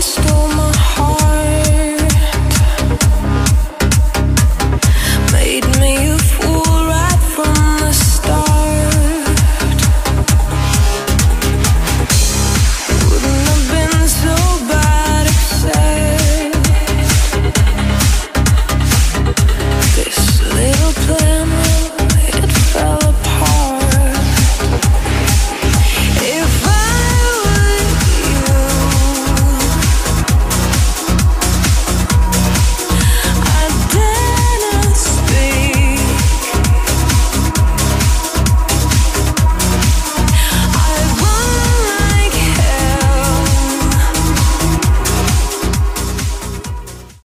stole my